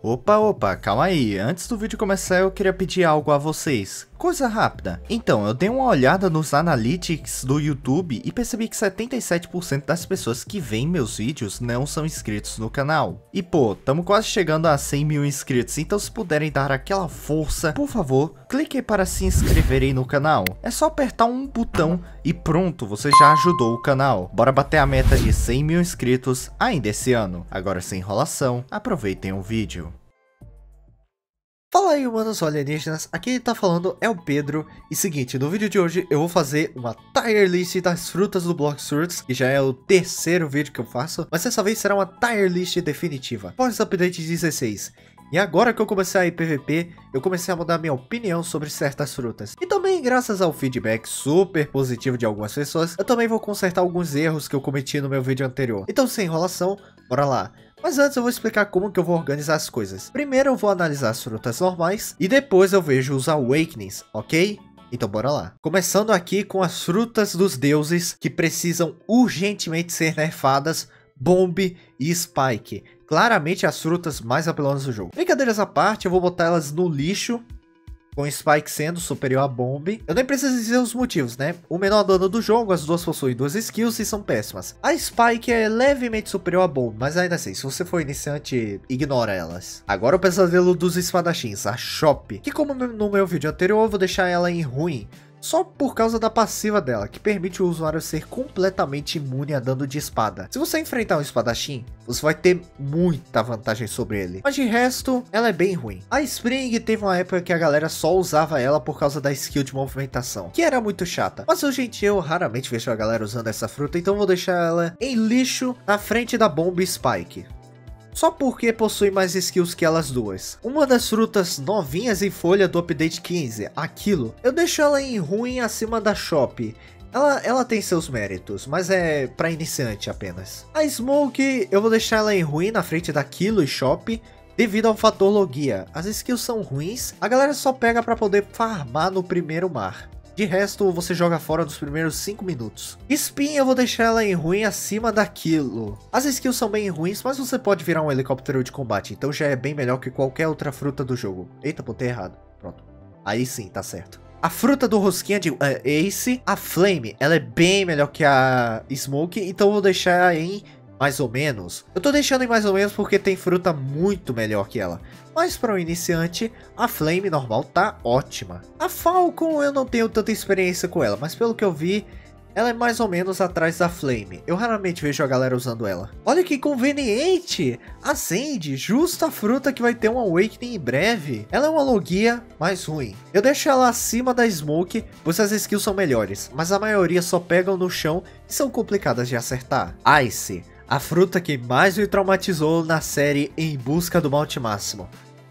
Opa, opa, calma aí. Antes do vídeo começar, eu queria pedir algo a vocês. Coisa rápida. Então, eu dei uma olhada nos analytics do YouTube e percebi que 77% das pessoas que veem meus vídeos não são inscritos no canal. E pô, tamo quase chegando a 100 mil inscritos, então se puderem dar aquela força, por favor, clique para se inscreverem no canal. É só apertar um botão e pronto, você já ajudou o canal. Bora bater a meta de 100 mil inscritos ainda esse ano. Agora sem enrolação, aproveitem o vídeo. Fala aí, humanos alienígenas, aqui quem tá falando é o Pedro, e seguinte, no vídeo de hoje eu vou fazer uma tier list das frutas do Block Surts, que já é o terceiro vídeo que eu faço, mas dessa vez será uma tier list definitiva, pós update 16. E agora que eu comecei a ir PVP, eu comecei a mudar minha opinião sobre certas frutas. E também, graças ao feedback super positivo de algumas pessoas, eu também vou consertar alguns erros que eu cometi no meu vídeo anterior. Então, sem enrolação, bora lá. Mas antes eu vou explicar como que eu vou organizar as coisas. Primeiro eu vou analisar as frutas normais e depois eu vejo os awakenings, ok? Então bora lá. Começando aqui com as frutas dos deuses que precisam urgentemente ser nerfadas, Bomb e Spike. Claramente as frutas mais apelonas do jogo. Brincadeiras à parte, eu vou botar elas no lixo com Spike sendo superior a Bomb. Eu nem preciso dizer os motivos, né? O menor dano do jogo, as duas possuem duas skills e são péssimas. A Spike é levemente superior a Bomb, mas ainda assim, se você for iniciante, ignora elas. Agora o pesadelo dos espadachins, a Shop, que como no meu vídeo anterior, eu vou deixar ela em ruim, só por causa da passiva dela, que permite o usuário ser completamente imune a dano de espada. Se você enfrentar um espadachim, você vai ter muita vantagem sobre ele, mas de resto, ela é bem ruim. A Spring teve uma época que a galera só usava ela por causa da skill de movimentação, que era muito chata, mas hoje em dia eu raramente vejo a galera usando essa fruta, então vou deixar ela em lixo na frente da Bomb Spike só porque possui mais skills que elas duas. Uma das frutas novinhas em folha do update 15, aquilo, eu deixo ela em ruim acima da Shop. Ela, ela tem seus méritos, mas é para iniciante apenas. A Smoke, eu vou deixar ela em ruim na frente da Kilo e Shop, devido ao fator logia. As skills são ruins, a galera só pega para poder farmar no primeiro mar. De resto, você joga fora nos primeiros 5 minutos. Spin eu vou deixar ela em ruim acima daquilo. As skills são bem ruins, mas você pode virar um helicóptero de combate, então já é bem melhor que qualquer outra fruta do jogo. Eita, botei errado. Pronto. Aí sim, tá certo. A fruta do rosquinha de uh, Ace, a Flame, ela é bem melhor que a Smoke, então vou deixar em mais ou menos. Eu tô deixando em mais ou menos porque tem fruta muito melhor que ela. Mas para um iniciante, a Flame normal tá ótima. A Falcon eu não tenho tanta experiência com ela, mas pelo que eu vi, ela é mais ou menos atrás da Flame. Eu raramente vejo a galera usando ela. Olha que conveniente! Acende, justa a fruta que vai ter um Awakening em breve. Ela é uma logia mais ruim. Eu deixo ela acima da Smoke, pois as skills são melhores, mas a maioria só pegam no chão e são complicadas de acertar. Ice a fruta que mais me traumatizou na série Em Busca do Malte Máximo.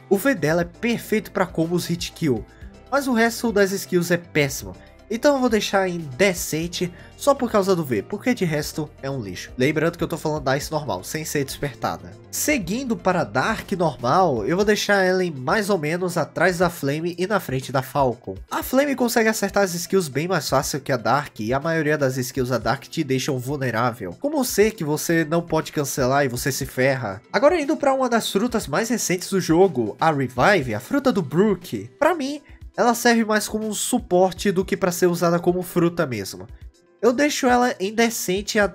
O V dela é perfeito para combos hit kill, mas o resto das skills é péssimo, então eu vou deixar em decente só por causa do V, porque de resto é um lixo. Lembrando que eu tô falando da Ice normal, sem ser despertada. Seguindo para Dark normal, eu vou deixar ela em mais ou menos atrás da Flame e na frente da Falcon. A Flame consegue acertar as skills bem mais fácil que a Dark, e a maioria das skills da Dark te deixam vulnerável. Como sei que você não pode cancelar e você se ferra. Agora indo para uma das frutas mais recentes do jogo, a Revive, a fruta do Brook. Para mim, ela serve mais como um suporte do que para ser usada como fruta mesmo. Eu deixo ela indecente a,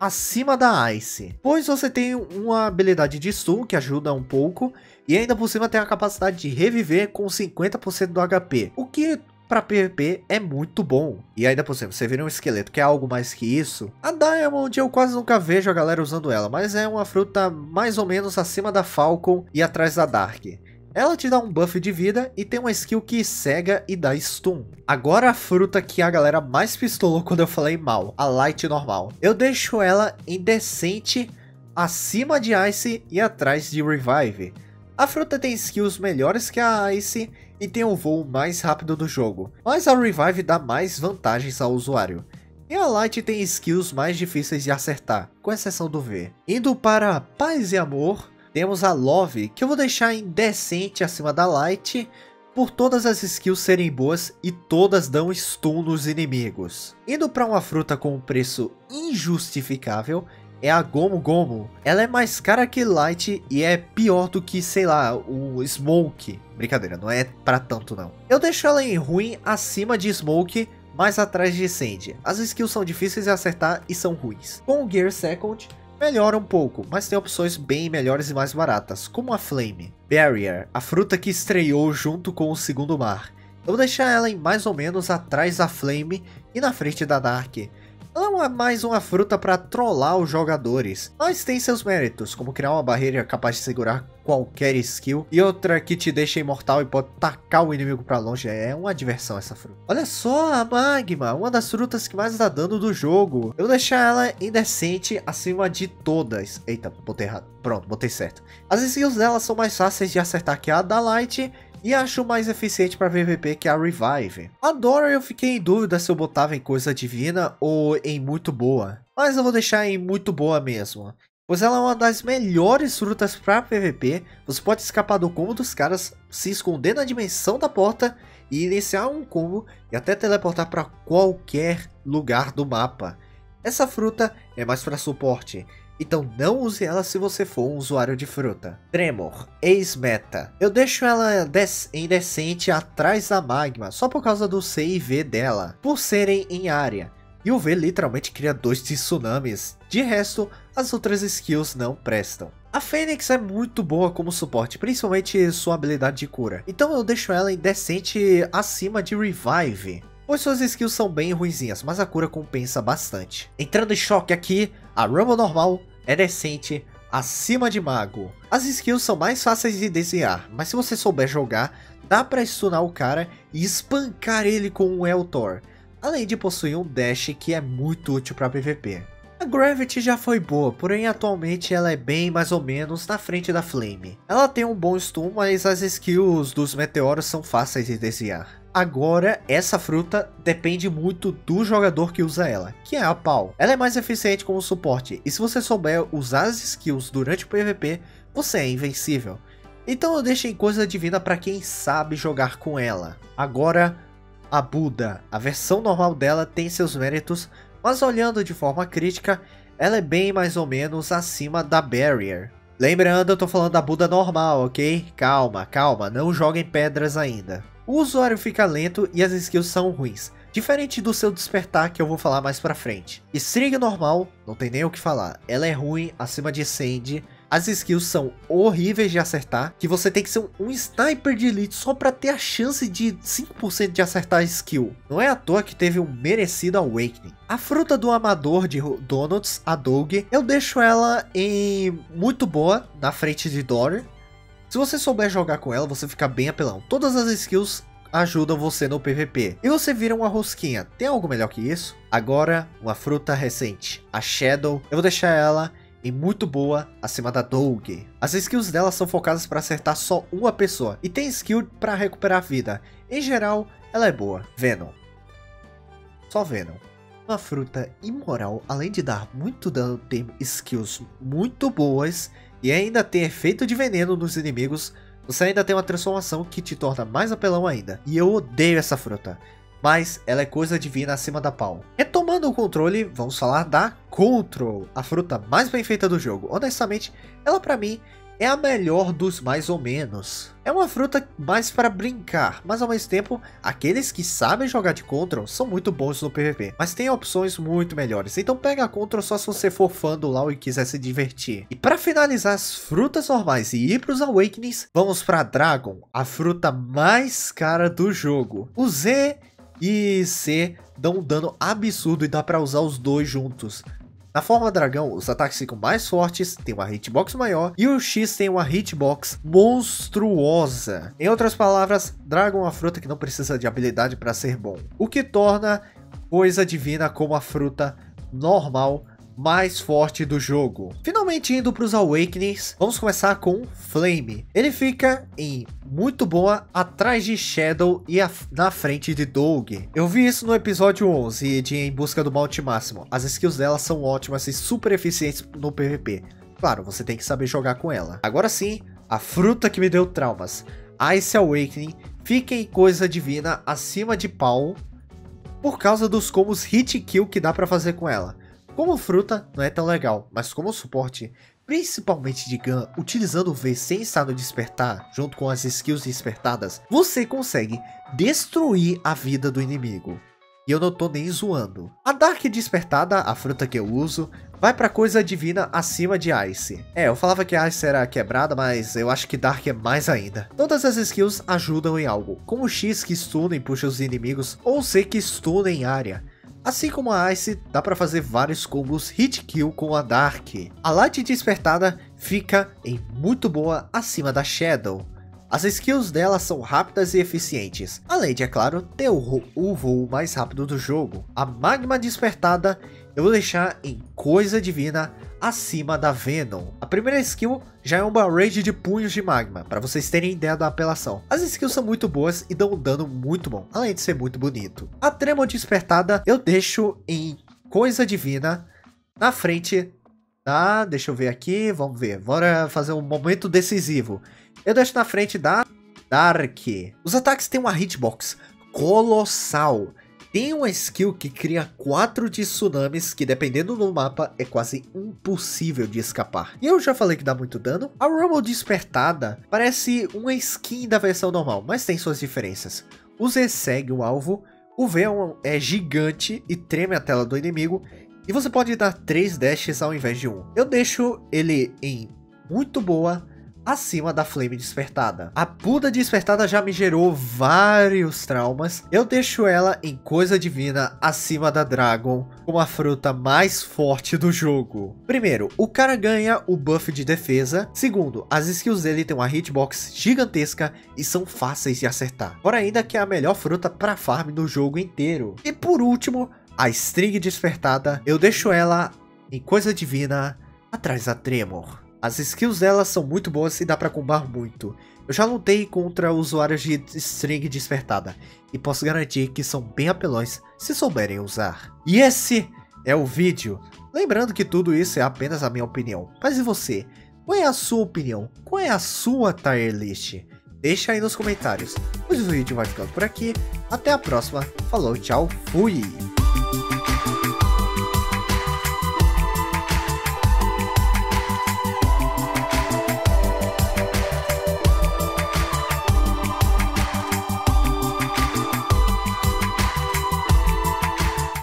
acima da Ice, pois você tem uma habilidade de stun que ajuda um pouco, e ainda por cima tem a capacidade de reviver com 50% do HP, o que para PVP é muito bom. E ainda por cima, você vira um esqueleto, que é algo mais que isso. A Diamond eu quase nunca vejo a galera usando ela, mas é uma fruta mais ou menos acima da Falcon e atrás da Dark. Ela te dá um buff de vida e tem uma skill que cega e dá stun. Agora a fruta que a galera mais pistolou quando eu falei mal, a Light normal. Eu deixo ela em decente, acima de Ice e atrás de Revive. A fruta tem skills melhores que a Ice e tem o voo mais rápido do jogo, mas a Revive dá mais vantagens ao usuário. E a Light tem skills mais difíceis de acertar, com exceção do V. Indo para Paz e Amor, temos a Love, que eu vou deixar em decente acima da Light, por todas as skills serem boas e todas dão stun nos inimigos. Indo para uma fruta com um preço injustificável, é a Gomu Gomu. Ela é mais cara que Light e é pior do que, sei lá, o Smoke. Brincadeira, não é pra tanto não. Eu deixo ela em ruim acima de Smoke, mais atrás de Sandy. As skills são difíceis de acertar e são ruins. Com o Gear Second, melhora um pouco, mas tem opções bem melhores e mais baratas, como a Flame. Barrier, a fruta que estreou junto com o segundo mar. Eu vou deixar ela em mais ou menos atrás da Flame e na frente da Dark. Ela é mais uma fruta para trollar os jogadores, mas tem seus méritos, como criar uma barreira capaz de segurar qualquer skill, e outra que te deixa imortal e pode tacar o inimigo para longe, é uma diversão essa fruta. Olha só a Magma, uma das frutas que mais dá dano do jogo. Eu vou deixar ela indecente acima de todas. Eita, botei errado. Pronto, botei certo. As skills dela são mais fáceis de acertar que a da Light, e acho mais eficiente para PVP que a Revive. A Dora eu fiquei em dúvida se eu botava em coisa divina ou em muito boa, mas eu vou deixar em muito boa mesmo. Pois ela é uma das melhores frutas para PVP, você pode escapar do combo dos caras, se esconder na dimensão da porta e iniciar um combo e até teleportar para qualquer lugar do mapa. Essa fruta é mais para suporte, então não use ela se você for um usuário de fruta. Tremor, ex-meta. Eu deixo ela indecente atrás da magma, só por causa do C e V dela, por serem em área. E o V literalmente cria dois tsunamis. De resto, as outras skills não prestam. A Fênix é muito boa como suporte, principalmente sua habilidade de cura. Então eu deixo ela indecente acima de Revive pois suas skills são bem ruinzinhas, mas a cura compensa bastante. Entrando em choque aqui, a Rumble normal é decente, acima de Mago. As skills são mais fáceis de desenhar, mas se você souber jogar, dá pra stunar o cara e espancar ele com um Eltor, além de possuir um dash que é muito útil para PVP. A Gravity já foi boa, porém atualmente ela é bem mais ou menos na frente da Flame. Ela tem um bom stun, mas as skills dos meteoros são fáceis de desviar. Agora, essa fruta depende muito do jogador que usa ela, que é a pau. Ela é mais eficiente como suporte, e se você souber usar as skills durante o PVP, você é invencível. Então eu deixei coisa divina para quem sabe jogar com ela. Agora, a Buda. A versão normal dela tem seus méritos, mas olhando de forma crítica, ela é bem mais ou menos acima da Barrier. Lembrando, eu tô falando da Buda normal, ok? Calma, calma, não joguem pedras ainda o usuário fica lento e as skills são ruins, diferente do seu despertar que eu vou falar mais pra frente. String normal, não tem nem o que falar, ela é ruim acima de Sandy, as skills são horríveis de acertar, que você tem que ser um sniper de elite só para ter a chance de 5% de acertar a skill. Não é à toa que teve um merecido awakening. A fruta do amador de Donuts, a Dog, eu deixo ela em muito boa na frente de Dory, se você souber jogar com ela, você fica bem apelão. Todas as skills ajudam você no PVP. E você vira uma rosquinha. Tem algo melhor que isso? Agora, uma fruta recente. A Shadow. Eu vou deixar ela em muito boa acima da Doug. As skills dela são focadas para acertar só uma pessoa. E tem skill para recuperar vida. Em geral, ela é boa. Venom. Só Venom. Uma fruta imoral, além de dar muito dano, tem skills muito boas e ainda tem efeito de veneno nos inimigos, você ainda tem uma transformação que te torna mais apelão ainda. E eu odeio essa fruta, mas ela é coisa divina acima da pau. Retomando o controle, vamos falar da Control, a fruta mais bem feita do jogo. Honestamente, ela para mim é a melhor dos mais ou menos. É uma fruta mais para brincar, mas ao mesmo tempo, aqueles que sabem jogar de Control são muito bons no PVP, mas tem opções muito melhores, então pega a Control só se você for fã do LoL e quiser se divertir. E para finalizar as frutas normais e ir para os Awakenings, vamos para Dragon, a fruta mais cara do jogo. O Z e C dão um dano absurdo e dá para usar os dois juntos. Na forma dragão, os ataques ficam mais fortes, tem uma hitbox maior e o X tem uma hitbox monstruosa. Em outras palavras, Dragon é uma fruta que não precisa de habilidade para ser bom, o que torna coisa divina como a fruta normal mais forte do jogo. Finalmente indo para os Awakenings, vamos começar com Flame. Ele fica em muito boa atrás de Shadow e na frente de Doug. Eu vi isso no episódio 11 de Em Busca do Malte Máximo. As skills dela são ótimas e super eficientes no PVP. Claro, você tem que saber jogar com ela. Agora sim, a fruta que me deu traumas. Ice Awakening fica em coisa divina acima de pau por causa dos combos hit kill que dá para fazer com ela. Como fruta, não é tão legal, mas como suporte, principalmente de Gun, utilizando o V sem estar no despertar, junto com as skills despertadas, você consegue destruir a vida do inimigo. E eu não tô nem zoando. A Dark Despertada, a fruta que eu uso, vai pra coisa divina acima de Ice. É, eu falava que Ice era quebrada, mas eu acho que Dark é mais ainda. Todas as skills ajudam em algo, como X que stuna e puxa os inimigos, ou C que stuna em área. Assim como a Ice, dá para fazer vários combos hit kill com a Dark. A Light Despertada fica em muito boa acima da Shadow. As skills dela são rápidas e eficientes, além de, é claro, ter o, o voo mais rápido do jogo. A Magma Despertada eu vou deixar em Coisa Divina acima da Venom. A primeira skill já é uma rage de punhos de magma, para vocês terem ideia da apelação. As skills são muito boas e dão um dano muito bom, além de ser muito bonito. A Tremor Despertada eu deixo em Coisa Divina na frente da... deixa eu ver aqui, vamos ver, bora fazer um momento decisivo. Eu deixo na frente da Dark. Os ataques têm uma hitbox colossal. Tem uma skill que cria quatro tsunamis que dependendo do mapa é quase impossível de escapar. E eu já falei que dá muito dano. A Rumble Despertada parece uma skin da versão normal, mas tem suas diferenças. O Z segue o alvo, o V é, é gigante e treme a tela do inimigo, e você pode dar 3 dashes ao invés de um. Eu deixo ele em muito boa, acima da Flame Despertada. A Buda Despertada já me gerou vários traumas. Eu deixo ela em Coisa Divina acima da Dragon, como a fruta mais forte do jogo. Primeiro, o cara ganha o buff de defesa. Segundo, as skills dele têm uma hitbox gigantesca e são fáceis de acertar. Fora ainda que é a melhor fruta para farm do jogo inteiro. E por último, a String Despertada, eu deixo ela em Coisa Divina atrás da Tremor. As skills dela são muito boas e dá pra combar muito. Eu já lutei contra usuários de string despertada e posso garantir que são bem apelões se souberem usar. E esse é o vídeo. Lembrando que tudo isso é apenas a minha opinião. Mas e você? Qual é a sua opinião? Qual é a sua tier list? Deixa aí nos comentários. Hoje o vídeo vai ficando por aqui. Até a próxima. Falou, tchau, fui!